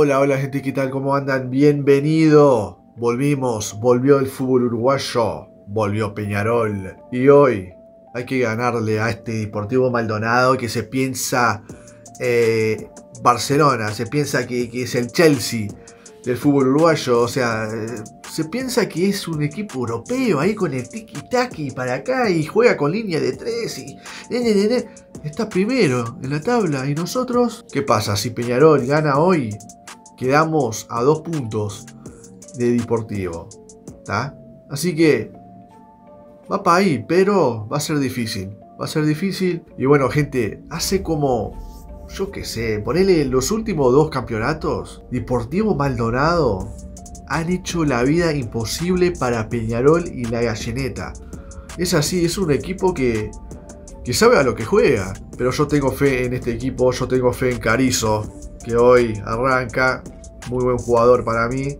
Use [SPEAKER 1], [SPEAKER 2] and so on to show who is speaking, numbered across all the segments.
[SPEAKER 1] Hola, hola gente, ¿qué tal? ¿Cómo andan? Bienvenido. Volvimos, volvió el fútbol uruguayo, volvió Peñarol. Y hoy hay que ganarle a este Deportivo Maldonado que se piensa eh, Barcelona, se piensa que, que es el Chelsea del fútbol uruguayo. O sea, eh, se piensa que es un equipo europeo ahí con el tiki-taki para acá y juega con línea de tres y. Está primero en la tabla. ¿Y nosotros? ¿Qué pasa? Si Peñarol gana hoy, quedamos a dos puntos de Deportivo. Así que. Va para ahí, pero va a ser difícil. Va a ser difícil. Y bueno, gente, hace como yo qué sé, ponele los últimos dos campeonatos, Deportivo Maldonado han hecho la vida imposible para Peñarol y la Gallineta. Es así, es un equipo que, que sabe a lo que juega. Pero yo tengo fe en este equipo, yo tengo fe en Carizo, que hoy arranca, muy buen jugador para mí.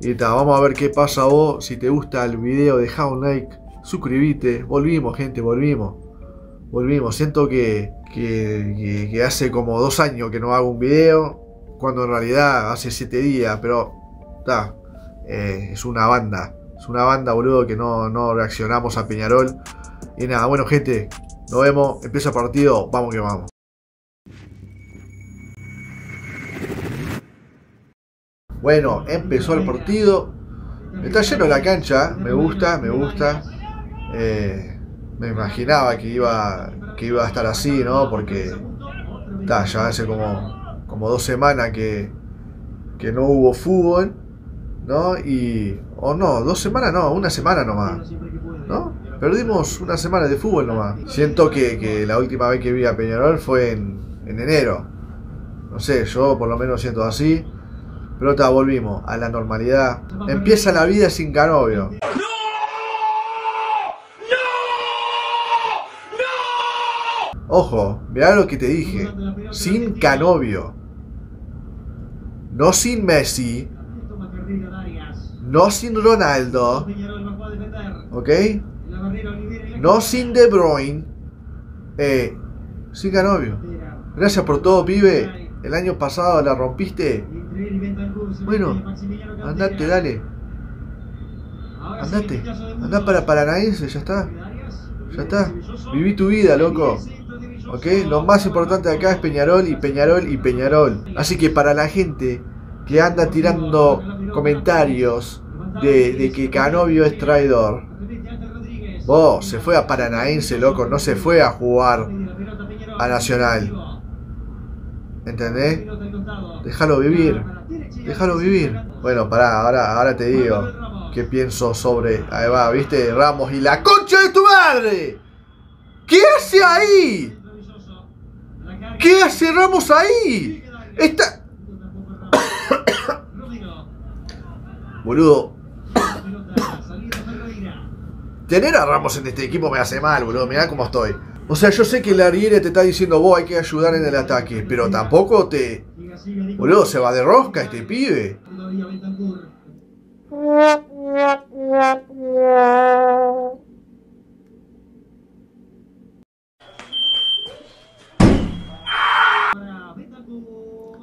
[SPEAKER 1] Y ta, vamos a ver qué pasa vos. Si te gusta el video, deja un like, suscríbete. Volvimos, gente, volvimos. Volvimos. Siento que, que, que- que hace como dos años que no hago un video. Cuando en realidad hace siete días. Pero ta, eh, es una banda. Es una banda, boludo, que no, no reaccionamos a Peñarol. Y nada, bueno, gente. Nos vemos. Empieza el partido. Vamos que vamos. Bueno, empezó el partido. Está lleno la cancha, me gusta, me gusta. Eh, me imaginaba que iba, que iba a estar así, ¿no? Porque ya hace como, como dos semanas que, que no hubo fútbol, ¿no? Y. O no, dos semanas no, una semana nomás, ¿no? Perdimos una semana de fútbol nomás. Siento que, que la última vez que vi a Peñarol fue en, en enero. No sé, yo por lo menos siento así. Pero ta, volvimos a la normalidad. Empieza la vida sin Canovio. Ojo, mirá lo que te dije. Sin Canovio. No sin Messi. No sin Ronaldo. ¿Ok? No sin De Bruyne. Eh, sin Canovio. Gracias por todo, pibe. El año pasado la rompiste. Bueno, andate, dale. Andate. Andá para Paranaense, ya está. Ya está. Viví tu vida, loco. ¿Ok? Lo más importante acá es Peñarol y Peñarol y Peñarol. Así que para la gente que anda tirando comentarios de, que Canovio es traidor, vos se fue a Paranaense, loco, no se fue a jugar a Nacional. ¿Entendés? Déjalo vivir. Déjalo vivir. Bueno, pará, ahora, ahora te digo qué pienso sobre. Ahí va, ¿viste? Ramos y la concha de tu madre. ¿Qué hace ahí? ¿Qué hace Ramos ahí? Está. Boludo, tener a Ramos en este equipo me hace mal, boludo. Mirá cómo estoy. O sea, yo sé que la Ariere te está diciendo, vos hay que ayudar en el ataque, pero tampoco te. Boludo, se va de rosca este pibe.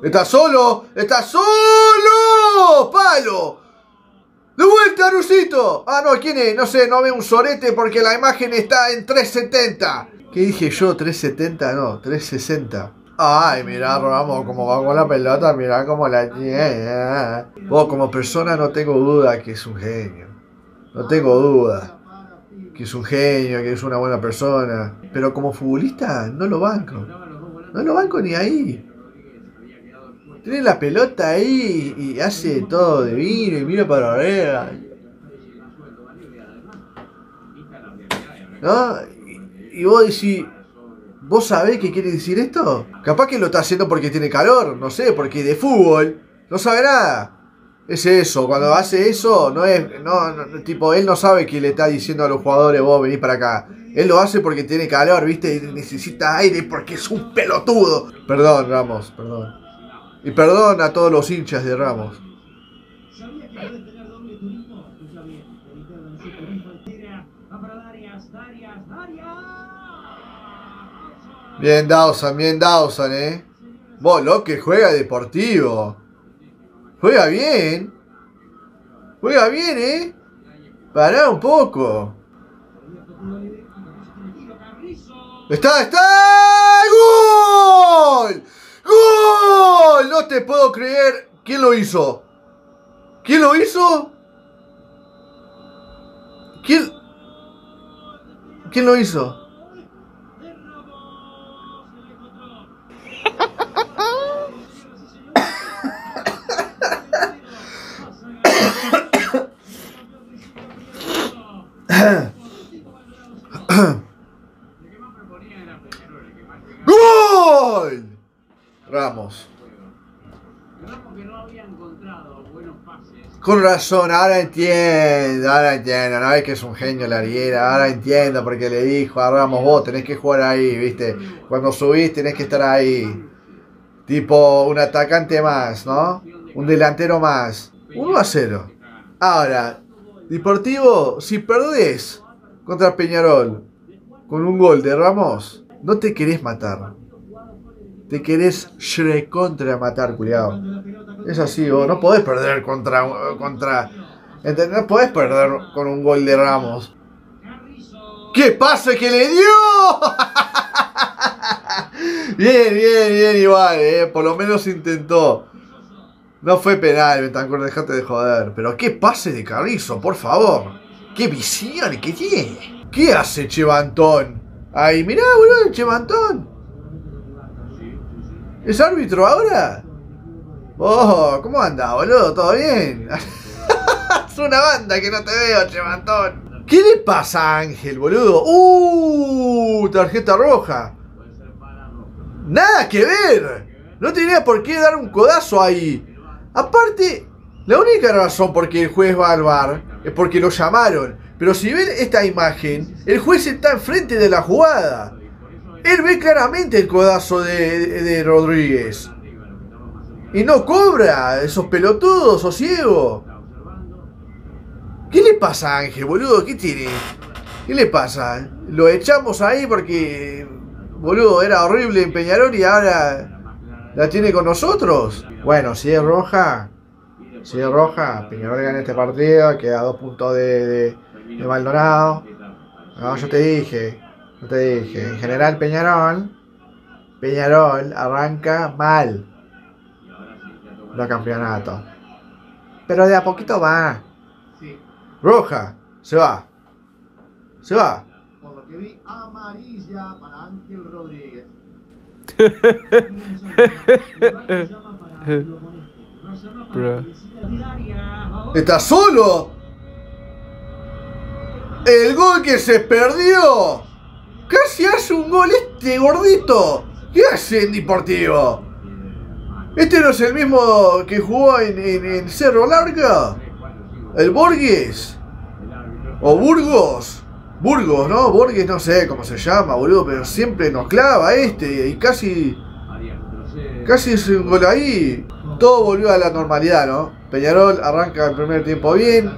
[SPEAKER 1] ¡Está solo! ¡Está solo! ¡Palo! ¡De vuelta, Rusito! Ah, no, ¿quién es? No sé, no veo un sorete porque la imagen está en 370. ¿Qué dije yo? ¿370? No, 360. Ay, mirá, Ramos, cómo va con la pelota, mirá cómo la tiene. Vos, como persona, no tengo duda que es un genio. No tengo duda que es un genio, que es una buena persona. Pero como futbolista, no lo banco. No lo banco ni ahí. Tiene la pelota ahí y hace todo divino y mira para arriba. ¿No? Y, vos decís, ¿vos sabés qué quiere decir esto? Capaz que lo está haciendo porque tiene calor, no sé, porque de fútbol no sabe nada. Es eso, cuando hace eso, no es, no, tipo, él no sabe que le está diciendo a los jugadores, vos venís para acá. Él lo hace porque tiene calor, viste, necesita aire porque es un pelotudo. Perdón, Ramos, perdón. Y perdón a todos los hinchas de Ramos. Bien Dawson, bien Dawson, eh. Vos, que juega deportivo. Juega bien. Juega bien, ¿eh? Pará un poco. ¡Está, está! ¡Gol! No te puedo creer. ¿Quién lo hizo? ¿Quién lo hizo? ¿Quién? ¿Quién lo hizo? ¡Gol! Ramos. Con razón, ahora entiendo, ahora entiendo, no es que es un genio la Ariera, ahora entiendo porque le dijo a Ramos, vos tenés que jugar ahí, viste, cuando subís tenés que estar ahí, tipo un atacante más, ¿no? Un delantero más, 1 a 0. Ahora, Deportivo, si perdés contra Peñarol con un gol de Ramos, no te querés matar. Te querés contra matar, culiado. Es así, vos no podés perder contra. contra ¿entendés? No podés perder con un gol de Ramos. ¿Qué pasa que le dio? bien, bien, bien, igual, eh. Por lo menos intentó. No fue penal, Betancourt, dejate de joder. Pero qué pase de Carrizo, por favor. Qué visión que tiene. ¿Qué hace Chevantón? Ahí, mirá, boludo, Chevantón. ¿Es árbitro ahora? Oh, ¿cómo anda, boludo? ¿Todo bien? es una banda que no te veo, Chevantón. ¿Qué le pasa a Ángel, boludo? ¡Uh! Tarjeta roja. Nada que ver. No tenía por qué dar un codazo ahí. Aparte, la única razón por qué el juez va al bar es porque lo llamaron. Pero si ven esta imagen, el juez está enfrente de la jugada. Él ve claramente el codazo de, Rodríguez. Y no cobra esos pelotudos o ciego. ¿Qué le pasa Ángel, boludo? ¿Qué tiene? ¿Qué le pasa? Lo echamos ahí porque, boludo, era horrible en Peñarol y ahora la tiene con nosotros. Bueno, si es roja, si es roja, Peñarol gana este partido, queda dos puntos de, de Maldonado. No, yo te dije, no te dije, en general Peñarol, Peñarol arranca mal los campeonatos. Pero de a poquito va. Roja, se va. Se va. Por lo que vi, amarilla para Ángel Rodríguez. ¿Está solo? El gol que se perdió. Casi hace un gol este gordito. ¿Qué hace en Deportivo? ¿Este no es el mismo que jugó en, Cerro Larga? ¿El Borges? ¿O Burgos? Burgos, ¿no? Borges no sé cómo se llama, boludo, pero siempre nos clava este y casi... Casi es un gol ahí. Todo volvió a la normalidad, ¿no? Peñarol arranca el primer tiempo bien.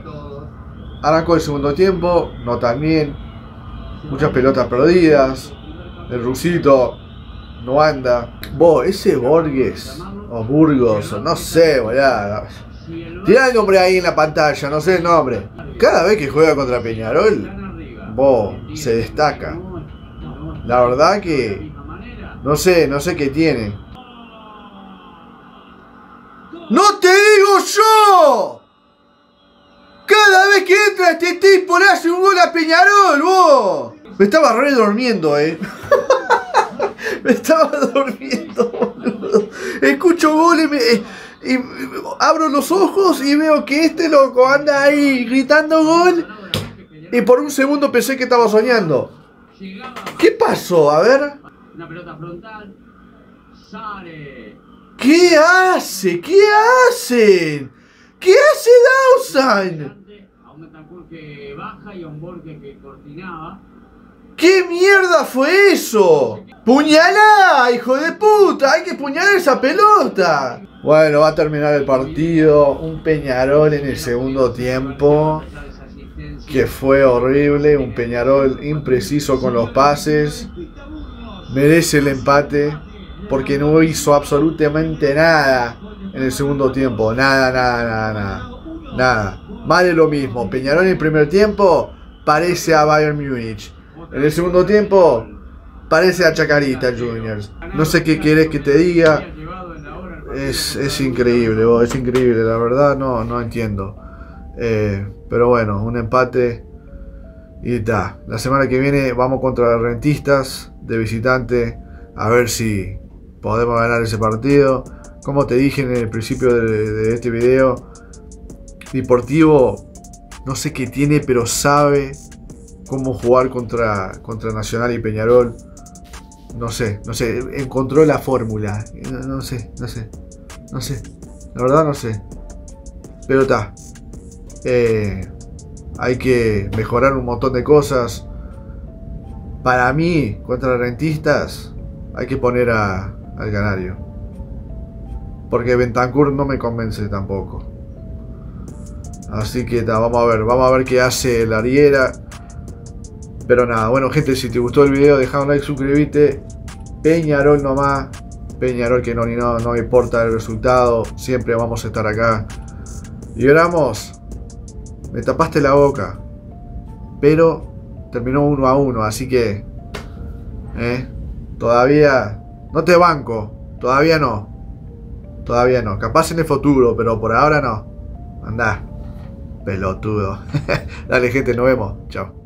[SPEAKER 1] Arrancó el segundo tiempo, no tan bien muchas pelotas perdidas, el rusito no anda. Vos, ese Borges, o Burgos, o no sé, boludo. Tiene el nombre ahí en la pantalla, no sé el nombre. Cada vez que juega contra Peñarol, vos, se destaca. La verdad que no sé, no sé qué tiene. ¡No te digo yo! Cada vez que entra este tipo le hace un gol a Peñarol, vos. Me estaba re durmiendo, eh. me estaba durmiendo. Escucho goles y, y, abro los ojos y veo que este loco anda ahí gritando gol. Y por un segundo pensé que estaba soñando. ¿Qué pasó? A ver. Una pelota frontal. Sale. ¿Qué hace? ¿Qué hacen? ¿Qué hace Dawson? que baja y un que cortinaba. ¿Qué mierda fue eso? ¡Puñalá, hijo de puta! ¡Hay que puñalar esa pelota! Bueno, va a terminar el partido. Un Peñarol en el segundo tiempo. Que fue horrible. Un Peñarol impreciso con los pases. Merece el empate. Porque no hizo absolutamente nada en el segundo tiempo. Nada, nada, nada, nada. Nada. Vale lo mismo. Peñarol en el primer tiempo parece a Bayern Múnich. En el segundo tiempo parece a Chacarita Juniors. No sé qué quieres que te diga. Es, es increíble, es increíble. La verdad no, no entiendo. Eh, pero bueno, un empate. Y está. La semana que viene vamos contra los rentistas de visitante. A ver si podemos ganar ese partido. Como te dije en el principio de, este video, Deportivo no sé qué tiene, pero sabe cómo jugar contra, contra Nacional y Peñarol. No sé, no sé, encontró la fórmula. No, sé, no sé, no sé. La verdad no sé. Pero está. Eh, hay que mejorar un montón de cosas. Para mí, contra rentistas, hay que poner a, al Canario. Porque Bentancur no me convence tampoco. Así que vamos a ver, vamos a ver qué hace la Ariera. Pero nada, bueno gente, si te gustó el video, deja un like, suscríbete. Peñarol nomás. Peñarol que no, ni no, no importa el resultado. Siempre vamos a estar acá. Y oramos. Me tapaste la boca. Pero terminó uno a uno, así que... Eh, todavía... No te banco. Todavía no. Todavía no. Capaz en el futuro, pero por ahora no. Anda. Pelotudo. Dale gente, nos vemos. Chao.